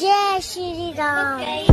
Jai Shri Ram